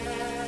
Yeah.